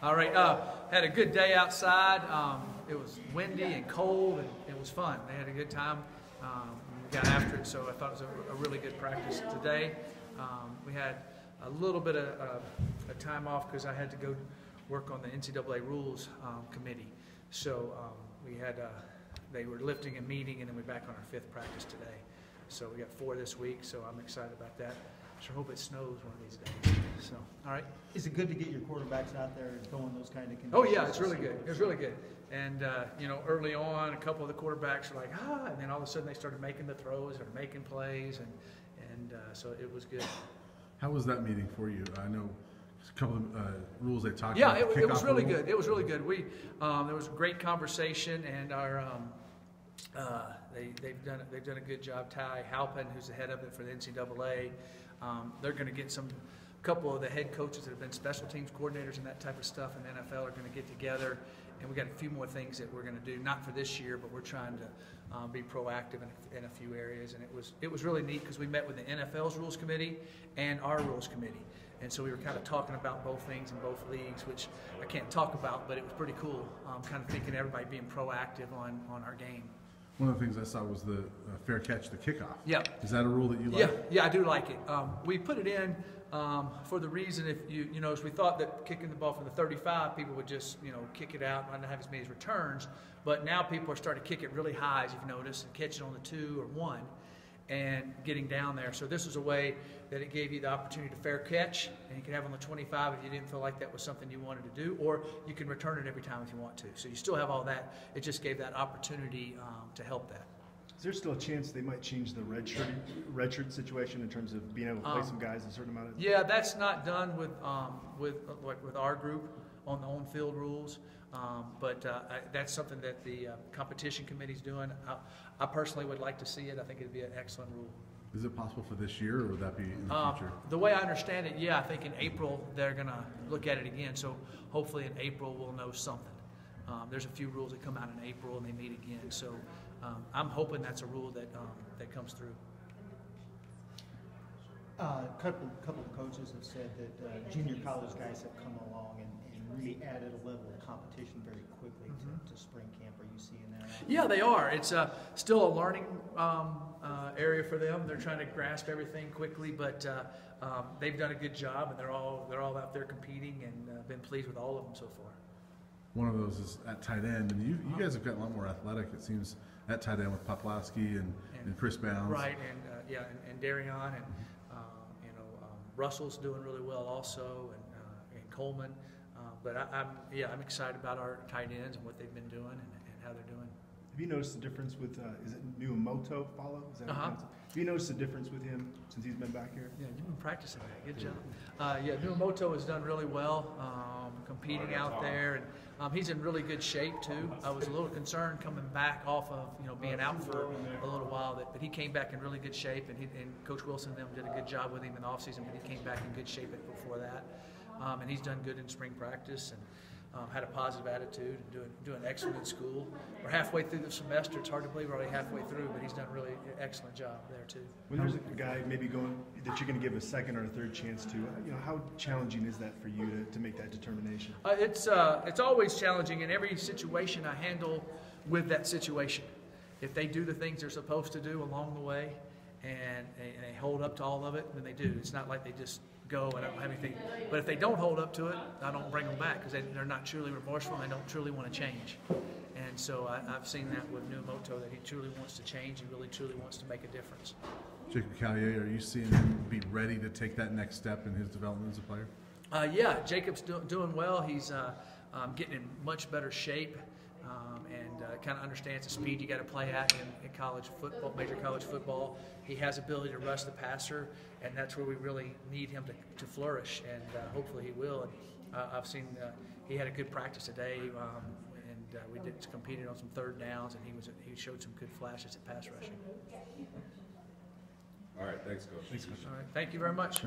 All right, uh, had a good day outside. Um, it was windy and cold, and it was fun. They had a good time. Um, we got after it, so I thought it was a, a really good practice today. Um, we had a little bit of uh, a time off because I had to go work on the NCAA rules um, committee. So um, we had uh, they were lifting a meeting, and then we're back on our fifth practice today. So we got four this week, so I'm excited about that. Sure hope it snows one of these days. So, all right. Is it good to get your quarterbacks out there and throwing those kind of conditions? Oh yeah, it's really good. It's really good. And uh, you know, early on, a couple of the quarterbacks were like, ah, and then all of a sudden they started making the throws or making plays, and and uh, so it was good. How was that meeting for you? I know a couple of uh, rules they talked Yeah, about. it, it was really rule. good. It was really good. We um, there was a great conversation, and our um, uh, they they've done they've done a good job. Ty Halpin, who's the head of it for the NCAA, um, they're going to get some. A couple of the head coaches that have been special teams coordinators and that type of stuff in the NFL are going to get together, and we got a few more things that we're going to do. Not for this year, but we're trying to um, be proactive in, in a few areas. And it was it was really neat because we met with the NFL's rules committee and our rules committee. And so we were kind of talking about both things in both leagues, which I can't talk about, but it was pretty cool. Um, kind of thinking everybody being proactive on, on our game. One of the things I saw was the uh, fair catch, the kickoff. Yeah. Is that a rule that you like? Yeah, yeah, I do like it. Um, we put it in um, for the reason if you you know as we thought that kicking the ball from the 35, people would just you know kick it out and not have as many returns. But now people are starting to kick it really high, as you've noticed, and catch it on the two or one, and getting down there. So this was a way that it gave you the opportunity to fair catch, and you could have on the 25 if you didn't feel like that was something you wanted to do, or you can return it every time if you want to. So you still have all that. It just gave that opportunity um, to help that. Is there still a chance they might change the red shirt, situation in terms of being able to play Um, some guys a certain amount of? Yeah, that's not done with, um, with, uh, like, with our group on the on-field rules. Um, but, uh, I, that's something that the, uh, competition committee's doing. I, I personally would like to see it. I think it'd be an excellent rule. Is it possible for this year, or would that be in the Um, future? the way I understand it, yeah, I think in April, they're gonna look at it again. So hopefully in April, we'll know something. Um, there's a few rules that come out in April and they meet again. So, um, I'm hoping that's a rule that, um, that comes through. A Uh, couple, couple of coaches have said that uh, junior college guys have come along and, and really added a level of competition very quickly to, to spring camp. Are you seeing that? Yeah, they are. It's uh, still a learning um, uh, area for them. They're trying to grasp everything quickly, but uh, um, they've done a good job, and they're all they're all out there competing, and uh, been pleased with all of them so far. One of those is at tight end, and you, you guys have gotten a lot more athletic, it seems, at tight end with Poplawski and, and Chris Bounds. Right, and uh, yeah, and, and Darion, and um, you know um, Russell's doing really well also, and, uh, and Coleman. Uh, but I, I'm yeah, I'm excited about our tight ends and what they've been doing and, and how they're doing. Have you noticed the difference with, uh, is it Nuamoto follow? Is that Uh-huh. Have you noticed the difference with him since he's been back here? Yeah, you've been practicing that. Good job. Uh, yeah, Nuamoto has done really well, um, competing out there, and um, he's in really good shape too. I was a little concerned coming back off of you know being out for a little while, that, but he came back in really good shape, and, he, and Coach Wilson and them did a good job with him in the offseason, but he came back in good shape before that, um, and he's done good in spring practice and. Um, had a positive attitude and doing doing excellent in school. We're halfway through the semester. It's hard to believe we're already halfway through, but he's done a really excellent job there too. When there's a guy maybe going, that you're going to give a second or a third chance to, you know, how challenging is that for you to, to make that determination? Uh, it's uh, it's always challenging in every situation I handle with that situation. If they do the things they're supposed to do along the way, and, and they hold up to all of it, then they do. It's not like they just go and I don't have anything. But if they don't hold up to it, I don't bring them back because they, they're not truly remorseful and they don't truly want to change. And so I, I've seen that with Numoto that he truly wants to change. He really truly wants to make a difference. Jacob Callier, are you seeing him be ready to take that next step in his development as a player? Uh, yeah, Jacob's do, doing well. He's uh, um, getting in much better shape um, and uh, kind of understands the speed you got to play at in, in college football, major college football. He has ability to rush the passer, and that's where we really need him to, to flourish, and uh, hopefully he will. And, uh, I've seen uh, he had a good practice today, um, and uh, we did competed on some third downs, and he was he showed some good flashes at pass rushing. All right, thanks, Coach. All right, thank you very much.